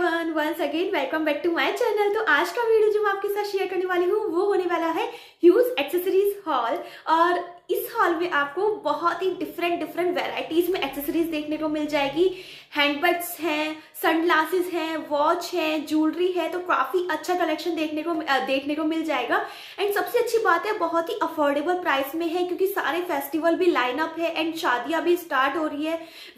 Everyone once again welcome back to my channel तो आज का वीडियो जो मैं आपके साथ शेयर करने वाली हूँ, वो होने वाला है ह्यूज एक्सेसरीज हॉल और इस हॉल में आपको बहुत ही डिफरेंट डिफरेंट वेराइटीज में एक्सेसरीज देखने को मिल जाएगी। हैंडबैग्स हैं सनग्लासेस हैं वॉच है ज्वेलरी है तो काफ़ी अच्छा कलेक्शन देखने को देखने को मिल जाएगा। एंड सबसे अच्छी बात है, बहुत ही अफोर्डेबल प्राइस में है, क्योंकि सारे फेस्टिवल भी लाइन अप है एंड शादियाँ भी स्टार्ट हो रही है।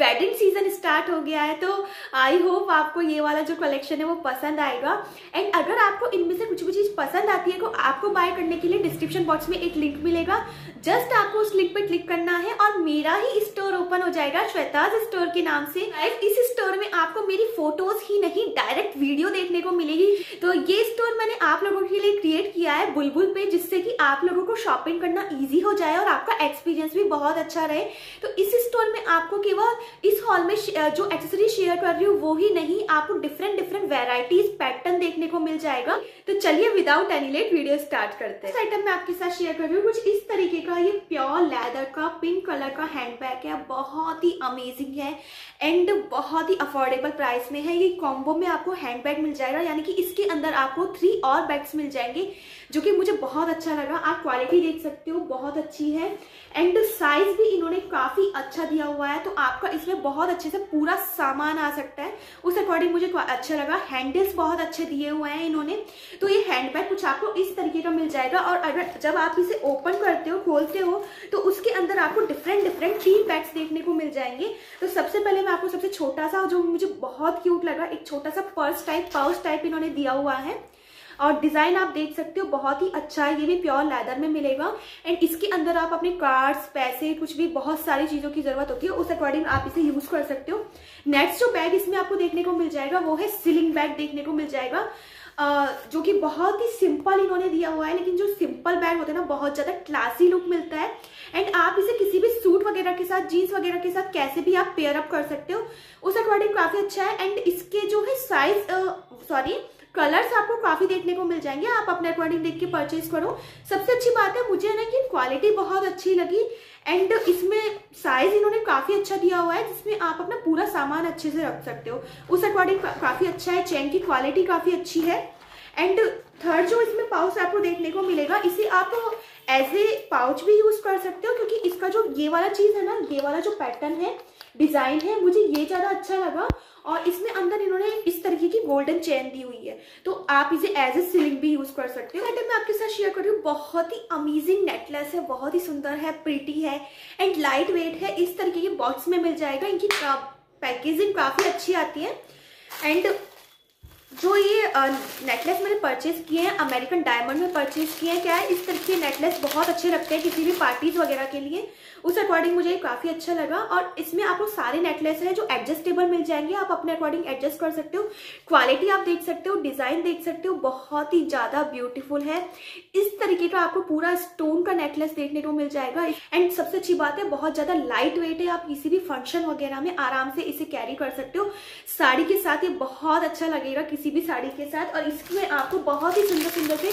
वेडिंग सीज़न स्टार्ट हो गया है तो आई होप आपको ये वाला जो कलेक्शन है, वो पसंद आएगा। एंड अगर आपको इनमें से कुछ भी चीज़ पसंद आती है तो आपको बाय करने के लिए डिस्क्रिप्शन बॉक्स में एक लिंक मिलेगा। जस्ट आपको उस लिंक पे क्लिक करना है और मेरा ही स्टोर ओपन हो जाएगा श्वेताज स्टोर के नाम से। इस स्टोर में आपको मेरी फ़ोटोज़ ही नहीं डायरेक्ट वीडियो देखने को मिलेगी। तो ये स्टोर मैंने आप लोगों के लिए क्रिएट किया है बुलबुल पे, जिससे कि आप लोगों को शॉपिंग करना इजी हो जाए और आपका एक्सपीरियंस भी बहुत अच्छा रहे। तो इस स्टोर में आपको केवल इस हॉल में जो एक्सेसरी शेयर कर रही हूँ, वो ही नहीं, आपको डिफरेंट डिफरेंट वेराइटीज पैटर्न देखने को मिल जाएगा। तो चलिए without any late video start करते हैं। आइटम मैं आपके साथ शेयर कर रही हूँ, कुछ इस तरीके का ये प्योर लेदर का पिंक कलर का हैंड बैग है, बहुत ही अमेजिंग है एंड बहुत ही अफोर्डेबल प्राइस में है। ये कॉम्बो में आपको हैंड बैग मिल जाएगा, यानी कि इसके अंदर आपको थ्री और बैग्स मिल जाएँगे, जो कि मुझे बहुत अच्छा लगा। आप क्वालिटी देख सकते हो, बहुत अच्छी है एंड साइज़ भी इन्होंने काफ़ी अच्छा दिया हुआ है तो आपका इसमें बहुत अच्छे से पूरा सामान आ सकता है। उस अकॉर्डिंग मुझे अच्छा लगा। हैंडल्स बहुत अच्छे दिए हुए हैं इन्होंने। तो ये हैंड बैग कुछ आपको इस तरीके का मिल जाएगा और अगर जब आप इसे ओपन करते हो, खोलते तो उसके अंदर आपको डिफरेंट डिफरेंट तीन बैग्स देखने को मिल जाएँगे। तो सबसे पहले मैं आपको सबसे छोटा सा, जो मुझे बहुत क्यूट लगा एक छोटा सा पर्स टाइप पाउच टाइप इन्होंने दिया हुआ है। और डिज़ाइन आप देख सकते हो, बहुत ही अच्छा है, ये भी प्योर लेदर में मिलेगा। एंड इसके अंदर आप अपने कार्ड्स पैसे, कुछ भी बहुत सारी चीज़ों की ज़रूरत होती है, उस अकॉर्डिंग आप इसे यूज़ कर सकते हो। नेक्स्ट जो बैग इसमें आपको देखने को मिल जाएगा, वो है सिलिंग बैग देखने को मिल जाएगा। जो कि बहुत ही सिंपल इन्होंने दिया हुआ है, लेकिन जो सिंपल बैग होते हैं ना, बहुत ज़्यादा क्लासी लुक मिलता है। एंड आप इसे किसी भी सूट वगैरह के साथ जीन्स वगैरह के साथ कैसे भी आप पेयर अप कर सकते हो, उस अकॉर्डिंग काफ़ी अच्छा है। एंड इसके जो है साइज़ सॉरी कलर्स आपको काफ़ी देखने को मिल जाएँगे। आप अपने अकॉर्डिंग देख के परचेज करो। सबसे अच्छी बात है, मुझे ना कि क्वालिटी बहुत अच्छी लगी। एंड इसमें साइज़ इन्होंने काफ़ी अच्छा दिया हुआ है, जिसमें आप अपना पूरा सामान अच्छे से रख सकते हो। उस अकॉर्डिंग काफ़ी अच्छा है चैन की क्वालिटी काफ़ी अच्छी है। एंड थर्ड जो इसमें पाउच आपको देखने को मिलेगा, इसे आप ए पाउच भी यूज़ कर सकते हो, क्योंकि इसका जो ये वाला चीज़ है ना, ये वाला जो पैटर्न है डिज़ाइन है, मुझे ये ज़्यादा अच्छा लगा और इसमें अंदर इन्होंने इस तरीके की गोल्डन चेन दी हुई है। तो आप इसे एज ए सिलिंग भी यूज़ कर सकते हो। मैं आपके साथ शेयर कर रही हूँ, बहुत ही अमेजिंग नेकलेस है, बहुत ही सुंदर है प्रिटी है एंड लाइट वेट है। इस तरीके के बॉक्स में मिल जाएगा। इनकी पैकेजिंग काफ़ी अच्छी आती है एंड जो ये नेकलेस मैंने परचेज किए हैं अमेरिकन डायमंड में परचेज किए हैं, क्या है, इस तरह के नेकलेस बहुत अच्छे लगते हैं किसी भी पार्टीज़ वगैरह के लिए। उस अकॉर्डिंग मुझे काफ़ी अच्छा लगा और इसमें आपको सारे नेकलेस है जो एडजस्टेबल मिल जाएँगे। आप अपने अकॉर्डिंग एडजस्ट कर सकते हो। क्वालिटी आप देख सकते हो डिज़ाइन देख सकते हो, बहुत ही ज़्यादा ब्यूटीफुल है। इस तरीके का आपको पूरा स्टोन का नेकलेस देखने को मिल जाएगा। एंड सबसे अच्छी बात है, बहुत ज़्यादा लाइट वेट है। आप किसी भी फ़ंक्शन वगैरह में आराम से इसे कैरी कर सकते हो। साड़ी के साथ ये बहुत अच्छा लगेगा किसी भी साड़ी के साथ। और इसमें आपको बहुत ही सुंदर सुंदर से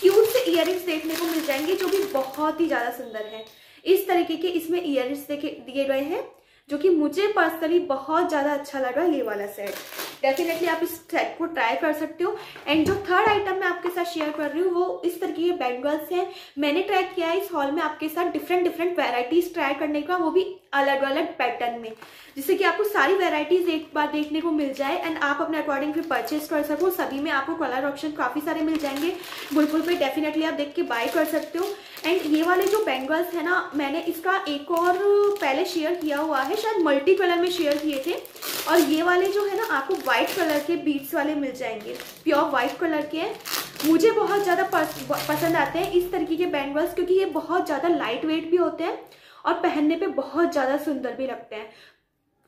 क्यूट से इयर देखने को मिल जाएँगे, जो भी बहुत ही ज़्यादा सुंदर है। इस तरीके के इसमें इयर दिए गए हैं, जो कि मुझे पर्सनली बहुत ज़्यादा अच्छा लगा ये वाला सेट डेफिनेटली आप इस सेट को ट्राई कर सकते हो। एंड जो थर्ड आइटम मैं आपके साथ शेयर कर रही हूँ, वो इस तरीके के बैंगल्स हैं। मैंने ट्राई किया है इस हॉल में आपके साथ डिफरेंट डिफरेंट वेराइटीज ट्राई करने का, वो भी अलग अलग पैटर्न में। जिससे कि आपको सारी वेराइटीज एक बार देखने को मिल जाए एंड आप अपने अकॉर्डिंग फिर परचेज कर सको। सभी में आपको कलर ऑप्शन काफ़ी सारे मिल जाएँगे। बुलबुल पे डेफिनेटली आप देख के बाय कर सकते हो। एंड ये वाले जो बैंगल्स है ना, मैंने इसका एक और पहले शेयर किया हुआ है, शायद मल्टी कलर में शेयर किए थे। और ये वाले जो है ना, आपको व्हाइट कलर के बीट्स वाले मिल जाएँगे। प्योर व्हाइट कलर के हैं। मुझे बहुत ज़्यादा पसंद आते हैं इस तरीके के बैंगल्स क्योंकि ये बहुत ज़्यादा लाइट वेट भी होते हैं और पहनने पे बहुत ज़्यादा सुंदर भी लगते हैं।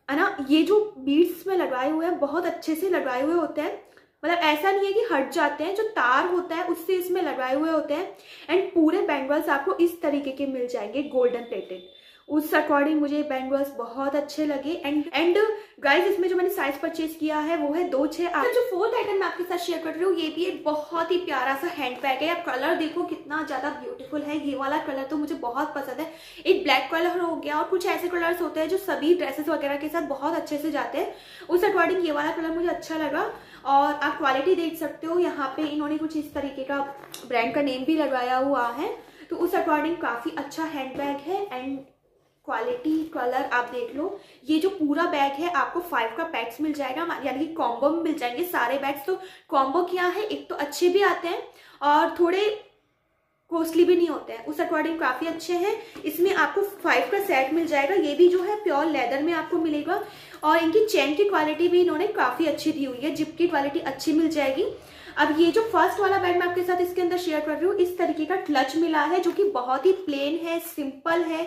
है ना? ये जो बीड्स में लगाए हुए हैं, बहुत अच्छे से लगाए हुए होते हैं। मतलब ऐसा नहीं है कि हट जाते हैं, जो तार होता है उससे इसमें लगाए हुए होते हैं। एंड पूरे बैंगल्स आपको इस तरीके के मिल जाएँगे गोल्डन प्लेटेड उस अकॉर्डिंग मुझे बैंगल्स बहुत अच्छे लगे। एंड एंड गाइस इसमें जो मैंने साइज़ परचेज किया है, वो है दो छह जो फोर्थ आइटम मैं आपके साथ शेयर कर रही हूँ, ये भी एक बहुत ही प्यारा सा हैंड बैग है। आप कलर देखो, कितना ज़्यादा ब्यूटीफुल है। ये वाला कलर तो मुझे बहुत पसंद है। एक ब्लैक कलर हो गया और कुछ ऐसे कलर्स होते हैं जो सभी ड्रेसेस वगैरह के साथ बहुत अच्छे से जाते हैं। उस अकॉर्डिंग ये वाला कलर मुझे अच्छा लगा। और आप क्वालिटी देख सकते हो, यहाँ पे इन्होंने कुछ इस तरीके का ब्रांड का नेम भी लगाया हुआ है। तो उस अकॉर्डिंग काफ़ी अच्छा हैंड बैग है। एंड क्वालिटी कलर आप देख लो। ये जो पूरा बैग है, आपको फाइव का पैक्स मिल जाएगा। यानी कि कॉम्बो में मिल जाएँगे सारे बैग्स तो कॉम्बो क्या है? एक तो अच्छे भी आते हैं और थोड़े कॉस्टली भी नहीं होते हैं। उस अकॉर्डिंग काफ़ी अच्छे हैं। इसमें आपको फाइव का सेट मिल जाएगा। ये भी जो है प्योर लेदर में आपको मिलेगा। और इनकी चेन की क्वालिटी भी इन्होंने काफ़ी अच्छी दी हुई है। जिप की क्वालिटी अच्छी मिल जाएगी। अब ये जो फ़र्स्ट वाला बैग मैं आपके साथ इसके अंदर शेयर कर रही हूँ, इस तरीके का क्लच मिला है जो कि बहुत ही प्लेन है सिंपल है।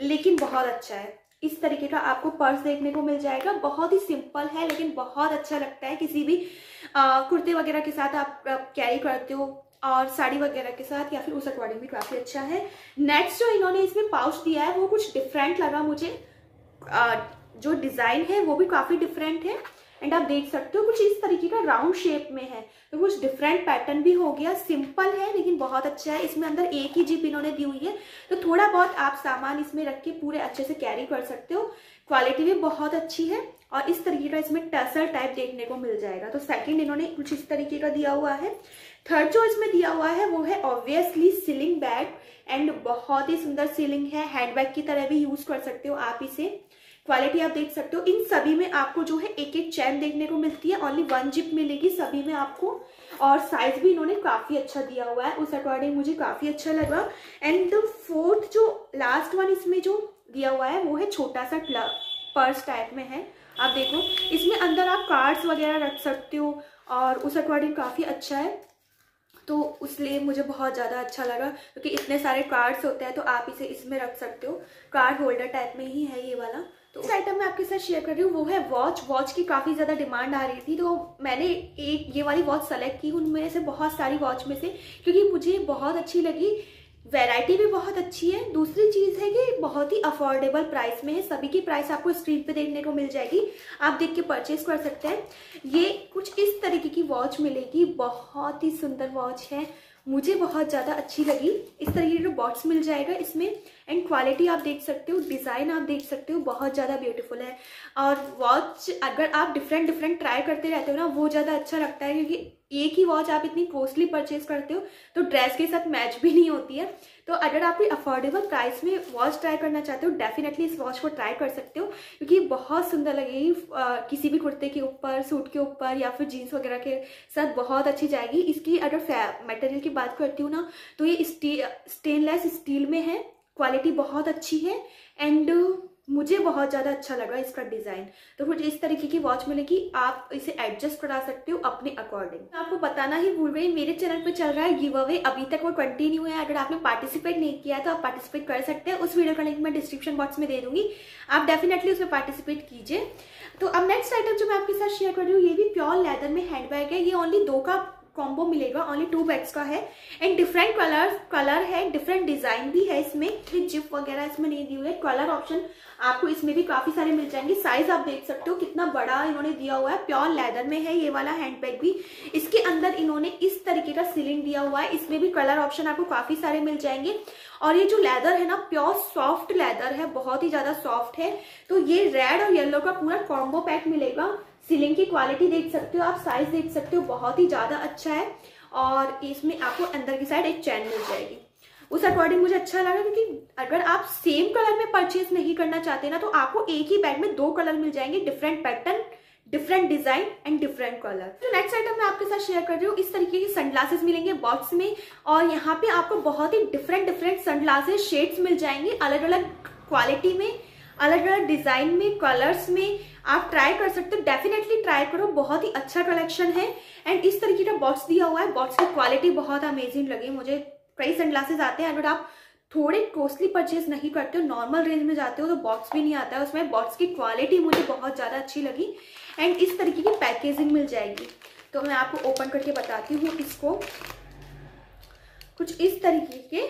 लेकिन बहुत अच्छा है। इस तरीके का आपको पर्स देखने को मिल जाएगा। बहुत ही सिंपल है लेकिन बहुत अच्छा लगता है। किसी भी कुर्ते वगैरह के साथ आप कैरी करते हो और साड़ी वगैरह के साथ या फिर उस अकॉर्डिंग भी काफ़ी अच्छा है। नेक्स्ट जो इन्होंने इसमें पाउच दिया है वो कुछ डिफरेंट लगा मुझे। आ, जो डिज़ाइन है वो भी काफ़ी डिफरेंट है। एंड आप देख सकते हो कुछ इस तरीके का राउंड शेप में है। तो कुछ डिफरेंट पैटर्न भी हो गया। सिंपल है, लेकिन बहुत अच्छा है। इसमें अंदर एक ही जिप इन्होंने दी हुई है। तो थोड़ा बहुत आप सामान इसमें रख के पूरे अच्छे से कैरी कर सकते हो। क्वालिटी भी बहुत अच्छी है और इस तरीके का इसमें टसल टाइप देखने को मिल जाएगा। तो सेकंड इन्होंने कुछ इस तरीके का दिया हुआ है। थर्ड जो इसमें दिया हुआ है, वो है ऑब्वियसली सीलिंग बैग एंड बहुत ही सुंदर सीलिंग है। हैंड बैग की तरह भी यूज़ कर सकते हो आप इसे। क्वालिटी आप देख सकते हो। इन सभी में आपको जो है एक एक चैन देखने को मिलती है। ओनली वन जिप मिलेगी सभी में आपको। और साइज़ भी इन्होंने काफ़ी अच्छा दिया हुआ है। उस अकॉर्डिंग मुझे काफ़ी अच्छा लगा। एंड द फोर्थ जो लास्ट वन इसमें जो दिया हुआ है, वो है छोटा सा पर्स टाइप में है। आप देखो, इसमें अंदर आप कार्ड्स वगैरह रख सकते हो। और उस अकॉर्डिंग काफ़ी अच्छा है। तो उसलिए मुझे बहुत ज़्यादा अच्छा लगा। क्योंकि इतने सारे कार्ड्स होते हैं तो आप इसे इसमें रख सकते हो। कार्ड होल्डर टाइप में ही है ये वाला। तो उस आइटम मैं आपके साथ शेयर कर रही हूँ, वो है वॉच वॉच की काफ़ी ज़्यादा डिमांड आ रही थी तो मैंने एक ये वाली वॉच सेलेक्ट की, उनमें से बहुत सारी वॉच में से, क्योंकि मुझे बहुत अच्छी लगी. वैरायटी भी बहुत अच्छी है. दूसरी चीज़ है कि बहुत ही अफोर्डेबल प्राइस में है. सभी की प्राइस आपको स्क्रीन पे देखने को मिल जाएगी. आप देख के परचेज कर सकते हैं. ये कुछ इस तरीके की वॉच मिलेगी. बहुत ही सुंदर वॉच है. मुझे बहुत ज़्यादा अच्छी लगी. इस तरीके का बॉक्स मिल जाएगा. इसमें एंड क्वालिटी आप देख सकते हो डिज़ाइन आप देख सकते हो, बहुत ज़्यादा ब्यूटीफुल है। और वॉच अगर आप डिफरेंट डिफरेंट ट्राई करते रहते हो ना, वो ज़्यादा अच्छा लगता है क्योंकि एक ही वॉच आप इतनी कॉस्टली परचेज करते हो तो ड्रेस के साथ मैच भी नहीं होती है। तो अगर आप कोई अफोर्डेबल प्राइस में वॉच ट्राई करना चाहते हो डेफिनेटली इस वॉच को ट्राई कर सकते हो, क्योंकि बहुत सुंदर लगेगी। किसी भी कुर्ते के ऊपर, सूट के ऊपर या फिर जीन्स वगैरह के साथ बहुत अच्छी जाएगी। इसकी अगर मटेरियल की बात करती हूँ ना तो ये स्टेनलेस स्टील में है। क्वालिटी बहुत अच्छी है एंड मुझे बहुत ज़्यादा अच्छा लगा इसका डिज़ाइन। तो कुछ इस तरीके की वॉच मिलेगी, आप इसे एडजस्ट करा सकते हो अपने अकॉर्डिंग। आपको बताना ही भूल गई, मेरे चैनल पे चल रहा है गिव अवे, अभी तक वो कंटिन्यू है। अगर आपने पार्टिसिपेट नहीं किया तो आप पार्टिसिपेट कर सकते हैं। उस वीडियो का लिंक मैं डिस्क्रिप्शन बॉक्स में दे दूँगी। आप डेफिनेटली उसमें पार्टिसिपेट कीजिए। तो अब नेक्स्ट आइटम जो मैं आपके साथ शेयर कर रही हूँ, ये भी प्योर लेदर में हैंड है। ये ओनली दो का कॉम्बो मिलेगा ओनली टू बैग्स का है। एंड डिफरेंट कलर कलर है डिफरेंट डिज़ाइन भी है इसमें। जिप वगैरह इसमें नहीं दी हुई है। कलर ऑप्शन आपको इसमें भी काफ़ी सारे मिल जाएँगे। साइज़ आप देख सकते हो, कितना बड़ा इन्होंने दिया हुआ है। प्योर लेदर में है ये वाला हैंड बैग भी। इसके अंदर इन्होंने इस तरीके का सीलिंग दिया हुआ है। इसमें भी कलर ऑप्शन आपको काफ़ी सारे मिल जाएँगे। और ये जो लेदर है ना प्योर सॉफ्ट लेदर है, बहुत ही ज़्यादा सॉफ्ट है। तो ये रेड और येलो का पूरा कॉम्बो पैक मिलेगा। सीलिंग की क्वालिटी देख सकते हो आप साइज़ देख सकते हो, बहुत ही ज़्यादा अच्छा है। और इसमें आपको अंदर की साइड एक चैन मिल जाएगी। उस अकॉर्डिंग मुझे अच्छा लगा क्योंकि अगर आप सेम कलर में परचेज नहीं करना चाहते ना तो आपको एक ही बैग में दो कलर मिल जाएँगे different pattern different design and different colour जो नेक्स्ट आइटम मैं आपके साथ शेयर कर रही हूँ। इस तरीके की सनग्लासेस मिलेंगे बॉक्स में और यहाँ पे आपको बहुत ही डिफरेंट डिफरेंट सनग्लासेस शेड्स मिल जाएँगे अलग अलग क्वालिटी में अलग अलग डिज़ाइन में कलर्स में। आप ट्राई कर सकते हो। डेफिनेटली ट्राई करो। बहुत ही अच्छा कलेक्शन है। एंड इस तरीके का बॉक्स दिया हुआ है। बॉक्स की क्वालिटी बहुत अमेजिंग लगी मुझे। कई सनग्लासेस आते हैं। अगर आप थोड़े कॉस्टली परचेज नहीं करते हो नॉर्मल रेंज में जाते हो तो बॉक्स भी नहीं आता है। उसमें बॉक्स की क्वालिटी मुझे बहुत ज़्यादा अच्छी लगी। एंड इस तरीके की पैकेजिंग मिल जाएगी। तो मैं आपको ओपन करके बताती हूँ इसको। कुछ इस तरीके के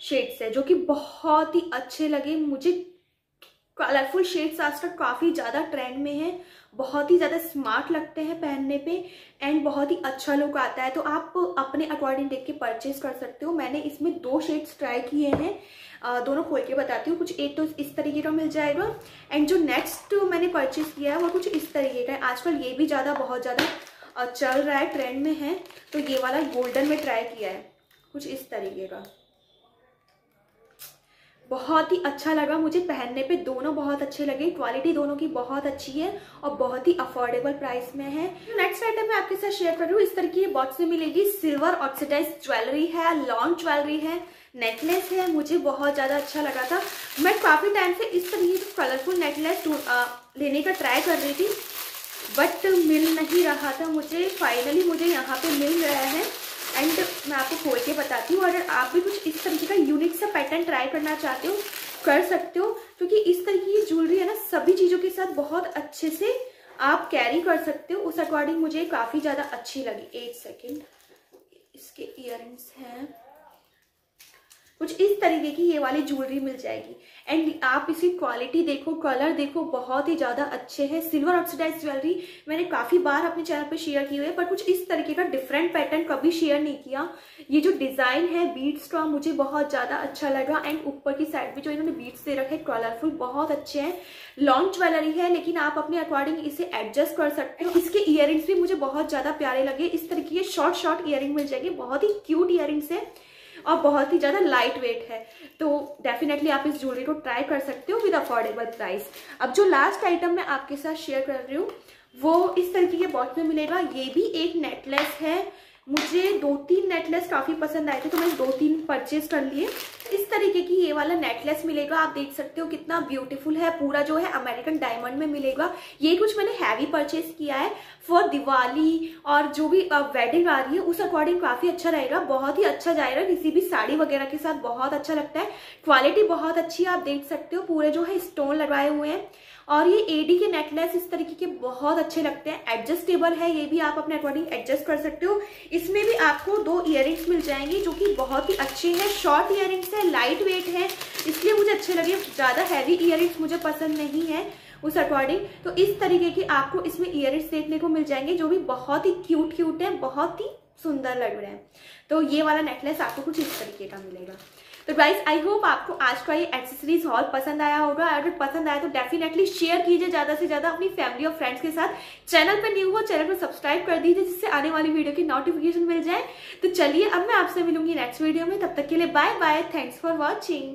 शेड्स है, जो कि बहुत ही अच्छे लगे। मुझे कलरफुल शेड्स आजकल काफ़ी ज़्यादा ट्रेंड में है। बहुत ही ज़्यादा स्मार्ट लगते हैं पहनने पे एंड बहुत ही अच्छा लुक आता है। तो आप अपने अकॉर्डिंग देख के परचेज कर सकते हो। मैंने इसमें दो शेड्स ट्राई किए हैं। दोनों खोल के बताती हूँ। कुछ एक तो इस तरीके का मिल जाएगा एंड जो नेक्स्ट मैंने परचेज किया है, वो कुछ इस तरीके का है। आजकल ये भी ज़्यादा, बहुत ज़्यादा चल रहा है ट्रेंड में है। तो ये वाला गोल्डन में ट्राई किया है। कुछ इस तरीके का। बहुत ही अच्छा लगा मुझे पहनने पे। दोनों बहुत अच्छे लगे। क्वालिटी दोनों की बहुत अच्छी है और बहुत ही अफोर्डेबल प्राइस में है। नेक्स्ट आइटम मैं आपके साथ शेयर कर रही हूँ। इस तरह की बॉक्स में मिलेगी सिल्वर ऑक्सीडाइज ज्वेलरी है लॉन्ग ज्वेलरी है नेकलेस है। मुझे बहुत ज़्यादा अच्छा लगा था। मैं काफ़ी टाइम से इस तरह की कलरफुल नेकलेस लेने का ट्राई कर रही थी बट मिल नहीं रहा था मुझे। फाइनली मुझे यहाँ पे मिल रहा है। एंड मैं आपको खोल के बताती हूँ, अगर आप भी कुछ इस तरीके का यूनिक सा पैटर्न ट्राई करना चाहते हो, कर सकते हो, क्योंकि इस तरीके की ज्वेलरी है ना, सभी चीज़ों के साथ बहुत अच्छे से आप कैरी कर सकते हो। उस अकॉर्डिंग मुझे काफ़ी ज़्यादा अच्छी लगी। एट सेकेंड इसके इयर हैं। कुछ इस तरीके की ये वाली ज्वेलरी मिल जाएगी। एंड आप इसकी क्वालिटी देखो कलर देखो, बहुत ही ज़्यादा अच्छे हैं। सिल्वर ऑक्सीडाइज ज्वेलरी मैंने काफ़ी बार अपने चैनल पे शेयर की हुई है, पर कुछ इस तरीके का डिफरेंट पैटर्न कभी शेयर नहीं किया। ये जो डिज़ाइन है बीट्स का मुझे बहुत ज़्यादा अच्छा लगा। एंड ऊपर की साइड भी जो इन्होंने बीट्स दे रखे कलरफुल बहुत अच्छे हैं। लॉन्ग ज्वेलरी है, लेकिन आप अपने अकॉर्डिंग इसे एडजस्ट कर सकते हो। इसके इयर भी मुझे बहुत ज़्यादा प्यारे लगे। इस तरीके के शॉर्ट शॉर्ट इयर मिल जाएँगे। बहुत ही क्यूट इयर है। और बहुत ही ज़्यादा लाइट वेट है। तो डेफिनेटली आप इस ज्वेलरी को ट्राई कर सकते हो विद अफोर्डेबल प्राइस अब जो लास्ट आइटम मैं आपके साथ शेयर कर रही हूँ, वो इस तरीके के बॉक्स में मिलेगा। ये भी एक नेकलेस है। मुझे दो तीन नेकलेस काफ़ी पसंद आए थे तो मैंने दो तीन परचेज कर लिए। इस तरीके की ये वाला नेकलेस मिलेगा। आप देख सकते हो कितना ब्यूटीफुल है। पूरा जो है अमेरिकन डायमंड में मिलेगा। ये कुछ मैंने हैवी परचेज किया है फॉर दिवाली और जो भी वेडिंग आ रही है, उस अकॉर्डिंग काफ़ी अच्छा रहेगा। बहुत ही अच्छा जाएगा। किसी भी साड़ी वगैरह के साथ बहुत अच्छा लगता है। क्वालिटी बहुत अच्छी है, आप देख सकते हो। पूरे जो है स्टोन लगाए हुए हैं। और ये एडी के नेकलेस इस तरीके के बहुत अच्छे लगते हैं। एडजस्टेबल है, ये भी आप अपने अकॉर्डिंग एडजस्ट कर सकते हो। इसमें भी आपको दो इयर मिल जाएँगे, जो कि बहुत ही अच्छे हैं। शॉर्ट इयर है लाइट वेट है, इसलिए मुझे अच्छे लगे, ज़्यादा हैवी इयर मुझे पसंद नहीं है उस अकॉर्डिंग तो इस तरीके की आपको इसमें इयर देखने को मिल जाएँगे, जो भी बहुत ही क्यूट क्यूट है, बहुत ही सुंदर लग रहे हैं। तो ये वाला नेकलेस आपको कुछ इस तरीके का मिलेगा। तो गाइज़ आई होप आपको आज का ये एक्सेसरीज हॉल पसंद आया होगा। अगर पसंद आया तो डेफिनेटली शेयर कीजिए ज़्यादा से ज़्यादा अपनी फैमिली और फ्रेंड्स के साथ। चैनल पर न्यू हो चैनल पर सब्सक्राइब कर दीजिए, जिससे आने वाली वीडियो की नोटिफिकेशन मिल जाए। तो चलिए, अब मैं आपसे मिलूँगी नेक्स्ट वीडियो में। तब तक के लिए bye bye thanks for watching